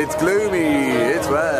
It's gloomy. It's wet.